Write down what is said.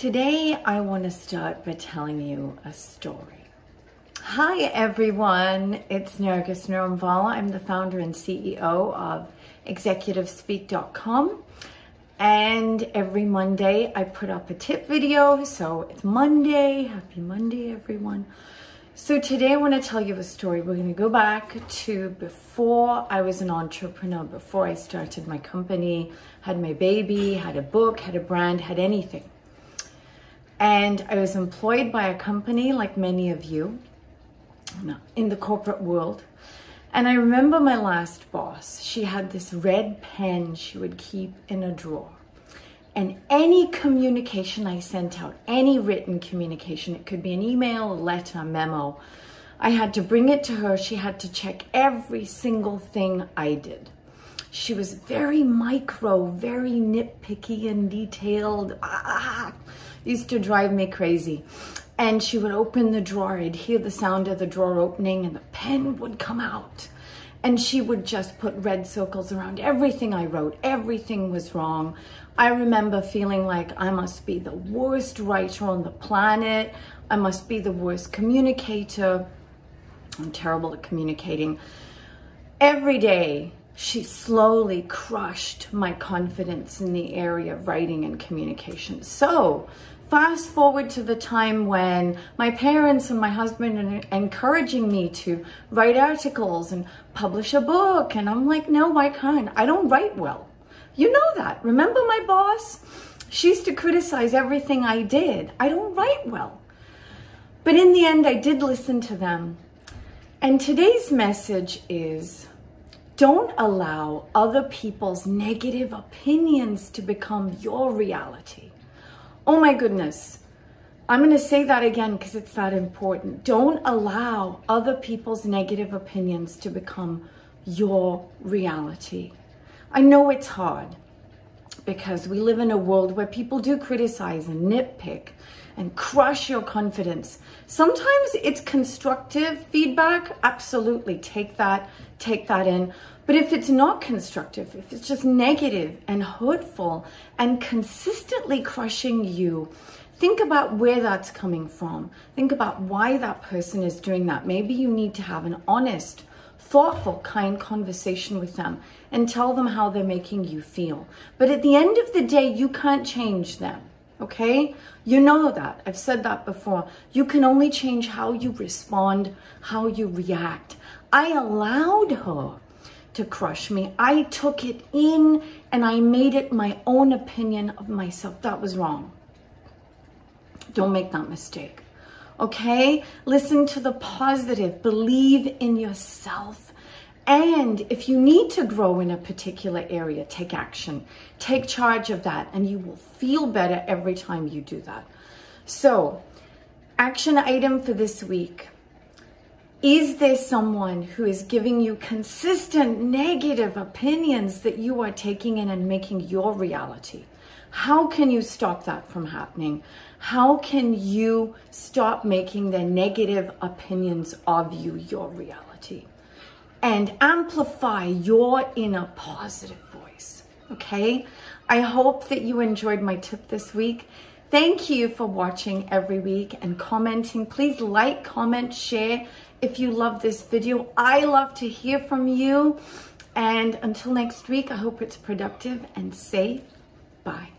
Today, I want to start by telling you a story. Hi, everyone. It's Narges Nirumvala. I'm the founder and CEO of ExecutiveSpeak.com. And every Monday, I put up a tip video. So it's Monday. Happy Monday, everyone. So today, I want to tell you a story. We're going to go back to before I was an entrepreneur, before I started my company, had my baby, had a book, had a brand, had anything. And I was employed by a company like many of you in the corporate world. And I remember my last boss, she had this red pen she would keep in a drawer. And any communication I sent out, any written communication, it could be an email, a letter, a memo, I had to bring it to her. She had to check every single thing I did. She was very micro, very nitpicky and detailed. Ah, used to drive me crazy. And she would open the drawer. I'd hear the sound of the drawer opening and the pen would come out. And she would just put red circles around everything I wrote. Everything was wrong. I remember feeling like I must be the worst writer on the planet. I must be the worst communicator. I'm terrible at communicating. Every day, she slowly crushed my confidence in the area of writing and communication. So, fast forward to the time when my parents and my husband are encouraging me to write articles and publish a book. And I'm like, no, I can't. I don't write well. You know that. Remember my boss? She used to criticize everything I did. I don't write well. But in the end, I did listen to them. And today's message is don't allow other people's negative opinions to become your reality. Oh my goodness. I'm going to say that again because it's that important. Don't allow other people's negative opinions to become your reality. I know it's hard because we live in a world where people do criticize and nitpick and crush your confidence. Sometimes it's constructive feedback. Absolutely. Take that, take that in. But if it's not constructive, if it's just negative and hurtful and consistently crushing you, think about where that's coming from. Think about why that person is doing that. Maybe you need to have an honest, thoughtful, kind conversation with them and tell them how they're making you feel. But at the end of the day, you can't change them. Okay? You know that. I've said that before. You can only change how you respond, how you react. I allowed her to crush me. I took it in and I made it my own opinion of myself. That was wrong. Don't make that mistake. Okay? Listen to the positive. Believe in yourself. And if you need to grow in a particular area, take action. Take charge of that, and you will feel better every time you do that. So, action item for this week. Is there someone who is giving you consistent negative opinions that you are taking in and making your reality? How can you stop that from happening? How can you stop making the negative opinions of you your reality? And amplify your inner positive voice. Okay? I hope that you enjoyed my tip this week. Thank you for watching every week and commenting. Please like, comment, share if you love this video. I love to hear from you. And until next week, I hope it's productive and safe. Bye.